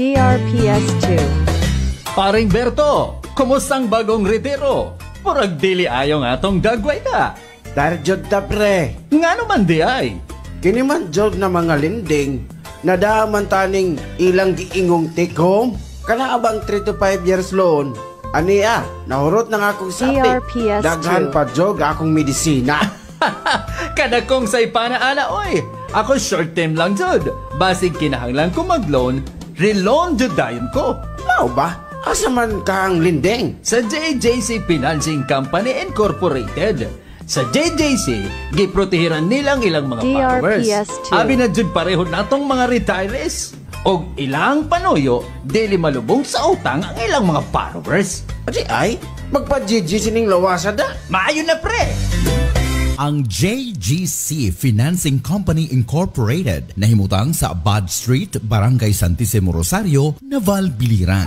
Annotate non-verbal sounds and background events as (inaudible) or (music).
DRPS2. Paring Berto, kumustang bagong retiro? Murag dili ayo nga tong dagway ka. Darjod ta pre, Nga naman di ay. kini man jod na mga linding, nadaman taning ilang giingong take home, kana abang 3 to 5 years loan. Ani ah, nahurot na nga akong sapi. DRPS2. Daghan pa jog akong medisina. (laughs) Kada kong say ana oy. Ako short term lang jud. Basig kinahanglan ko mag-loan, reloan jud dayon ko. Mao ba? Asa man ka ang linding? Sa JJC Financing Company Incorporated. Sa JJC, giprotehiran nilang ilang mga followers. DRPS2. Abi na jud pareho natong mga retirees. Og ilang panuyo, dili malubong sa utang ang ilang mga followers. Adi ay, magpa-GG sining lawasa da. Maayo na pre! Ang JGC Financing Company Incorporated na himutang sa Abad Street, Barangay Santissimo Rosario, Naval, Biliran.